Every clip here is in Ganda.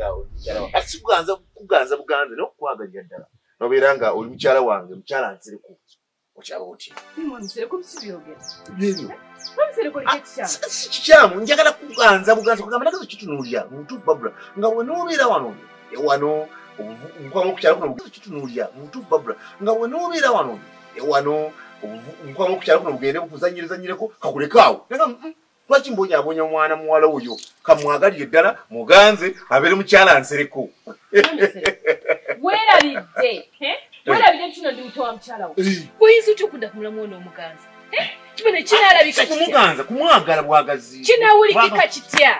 Nga oli mukyala wange sikuganza kuganza buganza naye okukwagalira ddala. Nobeera nga oli mukyala wange mukyala nsereku okyaba otya? Leke kikyamu. Si- si njagala kuganza buganza kugamba nagazo kitunuulira mutuufu babula nga wenoobeera wano obuvu- omukwano okukyala kuno bugenda kitunuulira mutuufu babula nga wenoobeera wano obuvu- omukwano okukyala kuno bugende bukuzanyirizanyireko kakulekaawo naga lwaki mbonyaabonya omwana muwala oyo kamwagalire ddala muganze abeere mukyala nsereko Weerabidde. eh? Weerabidde kino ndi muto wa mukyala wo. Oyinza otya okudda ku mulamu ono omuganza? Kibone kinaalabika kitya? kumuganza kumwagala bwagazi Kinaawulikika kitya?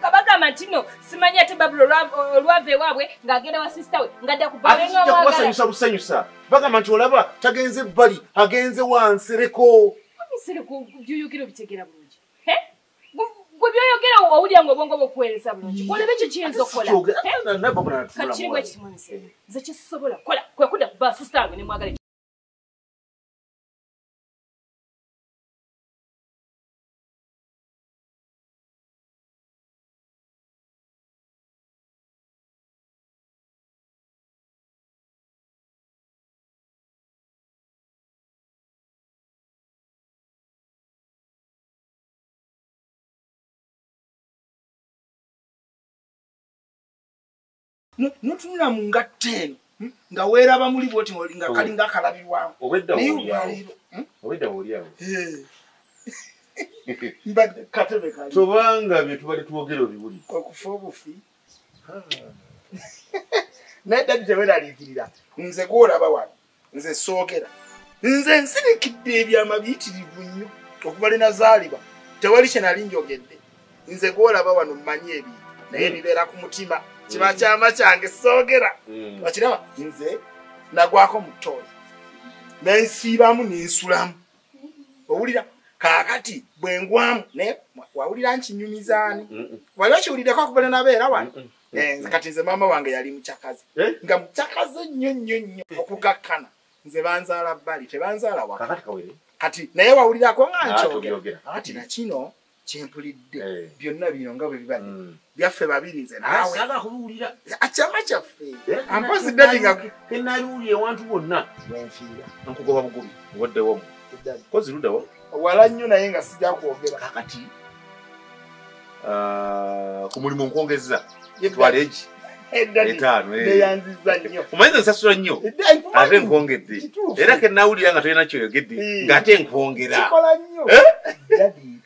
Kabagamba nti no simanyi ate babula olwa- olwava ewaabwe ng'agenda wa sisita we ng'adda kubasanyusa busanyusa bagamba nti olaba tagenze ebbali agenze wansereko Mwamusereko byoyogera obitegeera bulungi. Gwe byoyogera wawulira ng'obwongo bukuweereza bulungi. Olaba ekyo kiyinza okukola. Eh? Kakiri bwe kiti mwamusereko. Nze kyesobola kola kwe kudda ku basisita wange ne nutunula mu ngatta eno hmm, nga weeraba muli bwoti nga kalinga akalabirwamu naye olwaleero hmm, obedda woolyawo eh, mbadde katebe kali. Tobanga bye tubadde twogera obiwuli okufa obufi. Naye dadi teweeraliikirira. Nze gwolaba wano nze soogera. Nze nsirikidde ebyama biyitirivu nnyo okuva linazaalibwa tewali kye nali njogedde. Nze gwolaba wano mmanyi ebintu naye bibeera ku mutima kiba kyama kyange soogera wakiraba nze nagwako mu ttooyi. Nensiibamu nensulamu owulira kaakati bwe ngwamu naye wawulira nkinyumizaani? Wali okiwuliddeko akubale nabeera wano? Eh, kati nze maama wange yali mukyakazi nga mukyakazi nnyo nnyo nnyo okugakkana. Nze banzaala bbali tebanzaala waka kati naye wawulirako nga nkyogera. kati nakino kyempulidde Eh. byonna bino nga bwe bibadde. Mm. byaffe babiri nze naawe. saagala kubiwulira akyama kyaffe. Ampozi dadi nga kenabiwulira ewantu bonna. Wenfiira nkugoba bugobi. Obaddewo kozi luddawa wala nnyo naye nga sijja kwogera. Kakati ah, ku mulimu nkwongeza. Twala egi. Eh. neyanziza nnyo. Omanyi nsasula nnyo? Ate nkwongedde. Era kenawulira nga tolina kyoyogedde Eh. ng'ate nkwongera. Kikola nnyo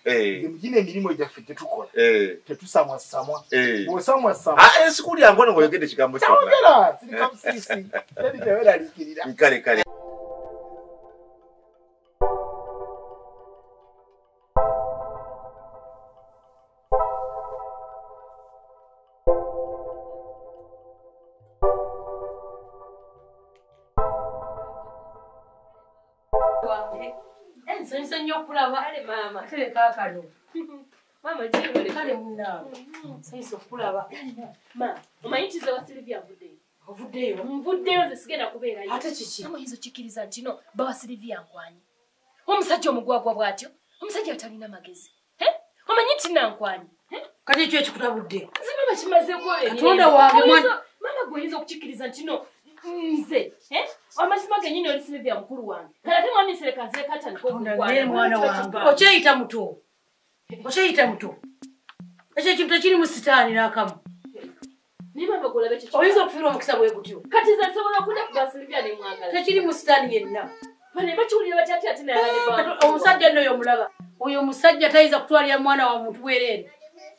Dadi Eh, emirimu gyaffe tetukola. Eh, tetusamwasamwa. Eh. bw'osamwasamwa. Ah, sikuulya nkona ngaoyogedde ekigambo kyonna tawogera sirika busiisi dadi teweraliikirira kale kale. Ensanyusa nnyo okulaba maama kale kaakano maama gyebale kale munaawe nsanyusa okulaba ma omanyi kize wa silivia avuddeyo ovuddeyo nvuddeyo nze sigenda kubeerayo ate kiki? Amayinza okkiriza nti no bawa silivia nkwanyi. Omusajja omugwagwa bw'atyo? Omusajja atalina magezi. Omanyi nti nankwanyi kati ekyo ekikutabudde nze mama kimazeko Katonda wange, mama gweoyinza okukikkiriza nti no nze? Amazima genyini oli silivia mukulu wange. Kale ate mwanisereka nze naye mwana wange okyeyita muto. Okyeyita muto. Ekyo ekintu tekiri mu sitaani n'akamu. Oyinza okufiira omukisa bwe gutyo? Kati nze nsobola okudda ku basilivia nemwagala tekiri mu sitaani yenna. Omusajja nno oyo omulaba oyo omusajja tayinza kutwalira mwana wa muntu bwereere.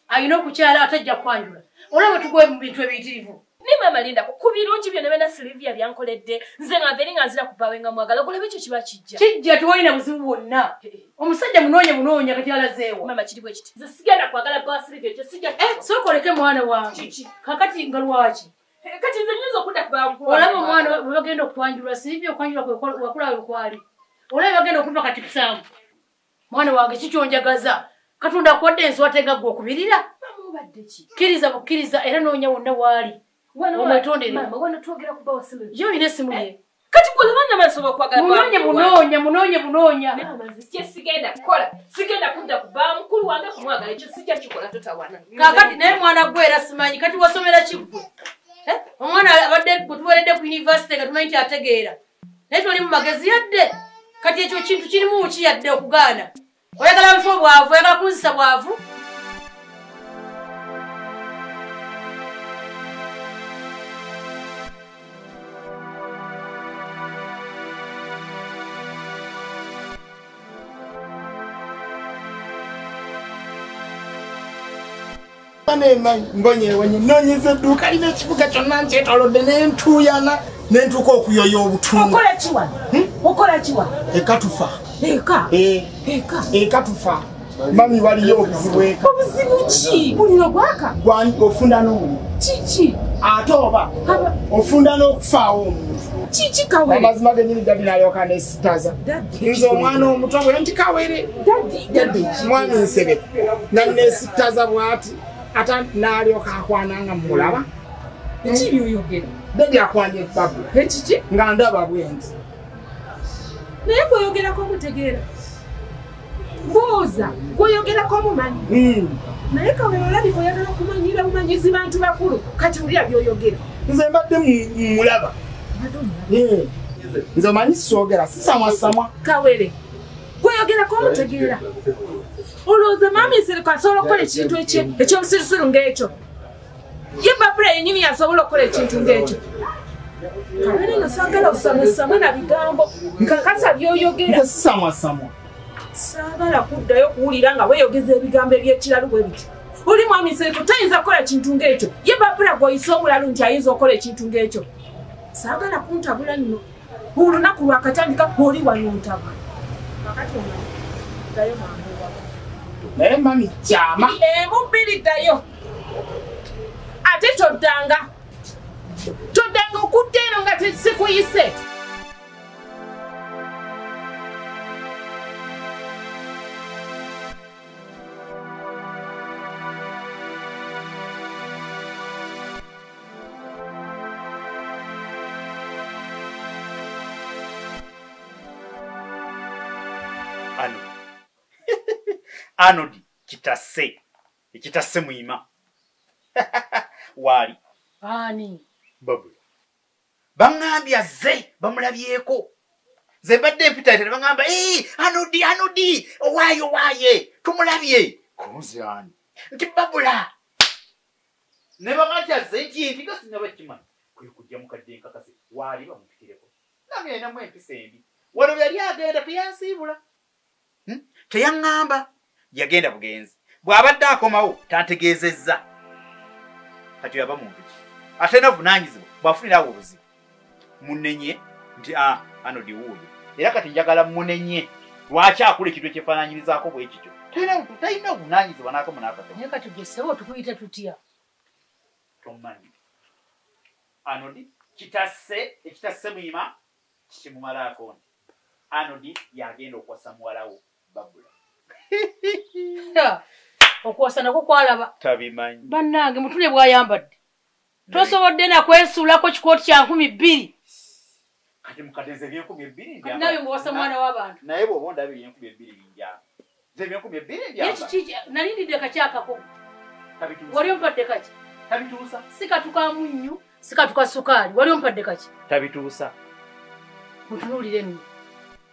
Alina okukyala atajja kwanjula. Olaba tugwe mu bintu ebiyitirivu ni mama linda ku birungi byonna byonna silivia byankoledde nze nga nveri nga nzira kubawe nga mwagala golabe ekyo kiba kijja. Kijja tiwalina buzibu bwonna omusajja munoonya munoonya kati alazeewa. Mama kiri bwe kiti? Nze sigenda kwagala bwa silivia ekyo sijja sookoleke mwana wange. Kakati nga lwaki? Eh, kati nze nyinza okudda kubawe olaba omwana bwe bagenda okwanjulwa sibyo okwanjulwa wakulawe kwali. Olaba bagenda okuva kati kusanvu mwana wange kikyonjagaza. Katonda akuwadde enswa tegagga okubirira. Mubadde ki? Kkiriza bukkiriza era noonya wonna waali Ye olina essimu ye kati gwolabanga masoba okwagala munonye munoonya munoonya kye sigenda kukola? Sigenda kudda kuba mukulu wange kumwagala ekyo sijja kikola totawana kakati naye mwana gwe era simanyi kati wasomera kiggwe? Eh? omwana abadde gwetuweredde ku univesity nga tumanyi nti ategeera. Naye toli mu magezi yadde? Kati ekyo kintu kirimu ki yadde okugaana? Oyagala nfe bwavu oyagala kunzisa bwavu nonyeza edduuka lina ekibuga kyonna nkyetolodde nentuuyana nentuuka okuyoya okola kiwa? Okola kiwa? Ekatufa eka? Eka? Ekatufa mami waliyo obuzibu eka. Obuzibu ki? Muliro gwaka Gwani- ofunda n'omuntu kiki ate oba? Ofunda n'okufaawo omuntu. Kiki kawere? Amazima genyini gadi nalyoka nesitaza. Nze omwana omuto bwe nti kawere. Mwami nsebe. Nga nesitaza bwati ate nalyoka akwana nga mulaba. Kiki byoyogera dadi akwanya ebbabu ekiki nga ndaba bwenti naye gweyogerako mutegeera mbooza gweyogerako mumanyi? Mm. naye kawere olabika oyagala kumanyira bumanyizi bantu bakulu kati ulira byoyogera nze mbadde mu- mulaba. Eh. nze omanyi soogera sisamwasamwa kawere gweyogerako mutegeera olowooza maami nsiriko asobola okukola ekintu ekyobusirusiru ng'ekyo. Ye babula yenyini yasobola okukola ekintu ng'ekyo. Kawere no saagala osamusamu na bigambo. Nkakasa byoyogera. Sisamwasamwa saagala kuddayo kuwulira nga weeyogeza ebigambo ebyekiralu bwe bityo oli mwami nsiriko tayinza kukola kintu ng'ekyo? Ye babula gweoyise omulalu nti ayinza okukola ekintu ng'ekyo. Saagala kuntabula nno. Olunaku lwakatandika oli wano ntabula kakati omanyi ddayo mangu naye mami kyama. Emu bbiri ddayo ate toddanga. Toddanga okudda eno nga tesikuyise anodi kitase. Ekitase muyima. Waali. Ani? Babula baŋŋambye azze bamulabyeko. Nze mbadde mpita ne baŋŋamba "Eh, anodi anodi owaaye owaaye tumulabye. Kunze ani? Nti babula. Ne baŋa nti azze nkinti nga sinaba kimanyi kwe kujja mukadde nkakase waali bamupitireko. Nami ayinamu empisa embi. Wano yali agenda teyansiibula. Hmm? teyaŋŋamba yagenda bugenzi. Bw'abadde akomawo tantegeezezza kati yaba muntu ki ate navunaanyizibwa bwafunira awo obuzibu. Munenye nti a ano diwuuyo era kati njagala munenye lwaki akola ekintu ekyefaananyirizaako bwe kityo. Talina- talina buvunaanyizibwa n'akamu n'akatono naye kati gwe ssebo tukuyita tutya? Tomanyi. Anodi kitasse ekitasse muyima kikimumalaako nti anodi yagenda okuwasa muwalawo babula Ha, okuwasa nako kwalaba. Tabimanyi. Bannange mutule bwayambadde. Tosobodde nakwesuulako kikooti kya nkumi bbiri. Kati mukadeze ebyenkumi ebbiri nawe muwasa mwana w'abantu naye bw'oba ondabira ebyenkumi ebbiri binjamba nze ebyenkumi ebbiri Ye ndyamba kiki nalindidde kakyakako wali ompadde kaki? Tabituusa si katuka munnyu si katuka sukaali. Wali ompadde kaki? Tabituusa mutunuulire nno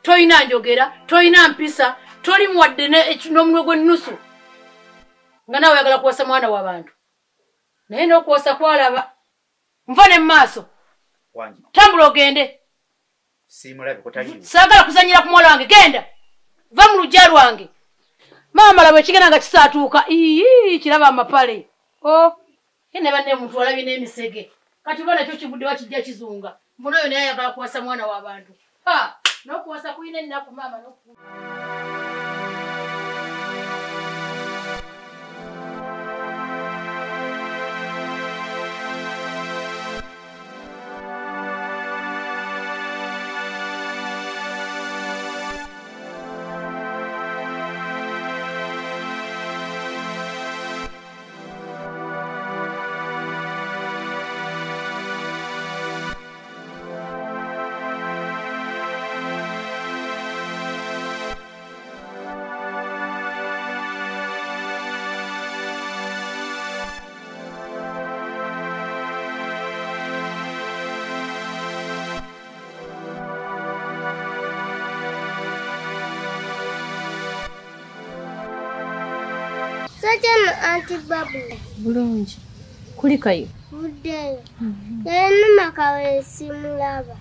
toyina njogera toyina mpisa toli muwadde eki- n'omunwe gw'ennusu nga nawe oyagala kuwasa mwana w'abantu naye n'okuwasa kwalaba. Nva ne mu maaso tambula ogende. Saagala kuzanyira ku muwala wange genda. Va mu lujja lwange. Maama laba ekigenda nga kisaatuuka. Ii kiraba amapale. O ye ne banne omuntu walabye n'emisege. Kati oba nakyo kivudde wakijja kizunga. Mbona oyo naye ayagala kuwasa mwana w'abantu ha n'okuwasa kulina ennaku maama n'oku kyano anti babula bulungi. Kuli kayo buddeyo yalina kawe simulaba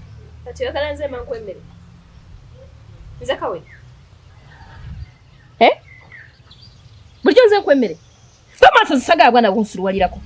kati oyagala nze manku emmere nze kawe? Eh? bulijjo nze nku emmere tomaaso zisagala bwana bunsulwalirako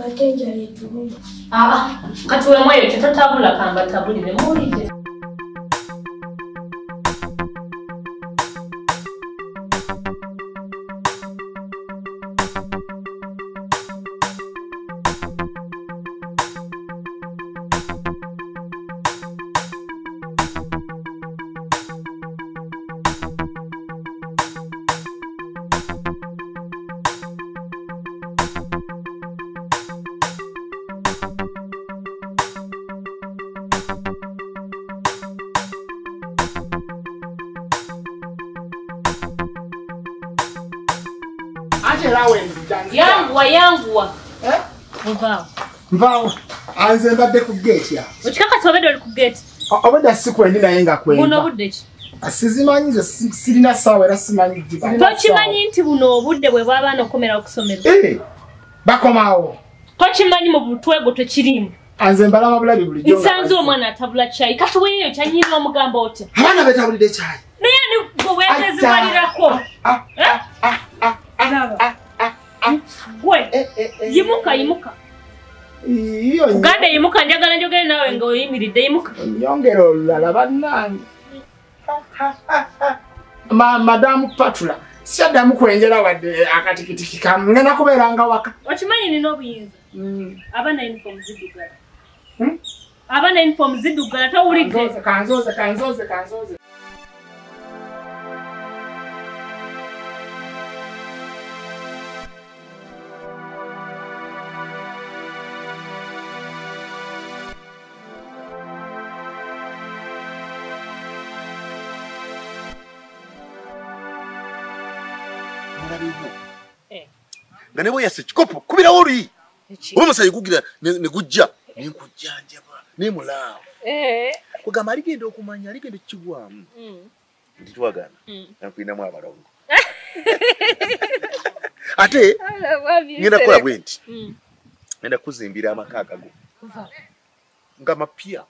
makenja yetu. Ah, ah kati we mwete tatabula kamba tabuli memuli. Era wenzijanzi yanguwa ovaawo nvaawo anze mbadde ku geeti awo okikakati obedde oli ku geeti obadda si kwendi naye nga buno kwenva obudde ki sizimanyi nze si- sirina ssaawa era simanyi tokimanyi nti buno obudde bwe bwabaana okukomera okusomero Eh, bakomaawo tokimanyi mu butwe gwo tekirimu anze mbalama bulabi bulijjo nsanze omwana atabula kyayi kati weeyo kyanyinira omugamba otya abaana betabulidde kyayi naye ni gwe weetezimalirako gwe Eh, eh, eh. yimuka yimuka. Uganda yimuka njagala njogere naawe nga oyimiridde yimuka. Nyongera olulala bannange. Ma- madamu patula siaddamu kwenjera wadde akatikitiki kamu ngenda kubeeranga waka. Okimanyi nina obuyinza? Abaana uniform ziddugala. Hmm? abaana uniform ziddugala towulidde Kanzoze, kanzoze kanzoze nga ne bweyasa ekikopo kubirawo oluyi oba omusaayi gugira ne gujja nenkujjanjaba nemulaawo kugamba aligenda okumanya aligenda okukigwamu nti twagana nakwinamu abalongo. Ate ngenda kukola bwe nti ngenda kuzimbira amaka agago. Nga mapya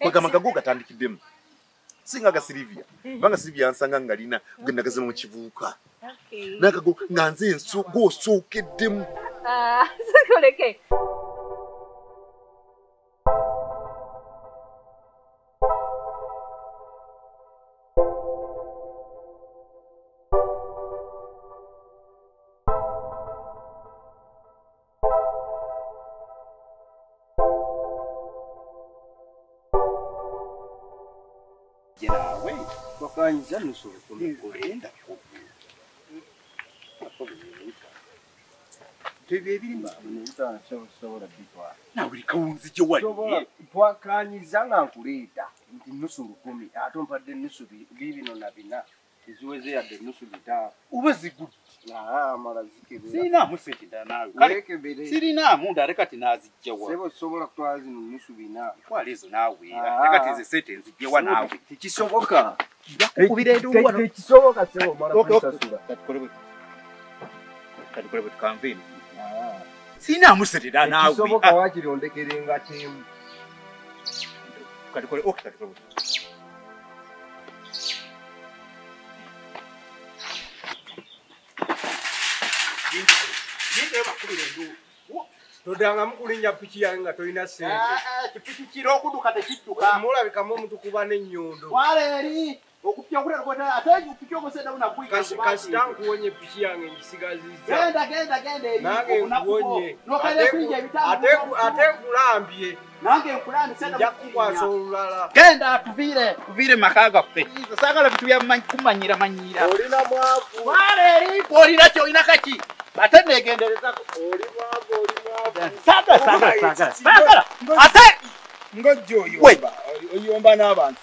kwegamba gago gatandikiddemu singa ga silivia kubanga silivia yansanga nga lina genda gazema mu kivuuka nagago nga nze nso- wakanyiza nusolugenda tebyebirimsobola bitwala nawe likawunzi gye wali. Twakanyiza nga nkuleeta nti nusu lukumi ate ompadde nusu bi- bibino na bina. Eziweze yadde nusu bitaano oba zigudde sirinaamu sente sirinaamu ndale kati nazijjawa sebo sobola kutwala zino nusu bina twala ezo naawe Ah. kati nze sente nzijjewa naawe tekisoboka. Bakukubira edu wano. tekisoboka sebo omala Okay, okay. kunsasula Katukole bwe- bwe tukanveeni sirinaamu sente ddala naawe tekisoboka Ah, wakirondekerenga kyemu katukole okay, katukole bwe. Yingira bakubira endu. todanga mukulinnya piki yange nga tolina sente kipiki kiro okudduka tekidduka mulabikamu omutukuba n'ennyondo waleeri okupya okutera ate okupya omusenda kasita nkuwonye piki yange ngisigazizza genda genda genda eri nkuwonye. Ate nkulambye. Nange nkulandi senda nja kukwasa olulala. Genda tuviire tuviire maka gaffe sagala bitu bya kumanyira manyira. Olina mwavu. Waleeri olina kyolina kaki ate negenderezako oli mwavu oli mwavu saagala saagala saagala ate ng'ojja oyomba oyomba n'abantu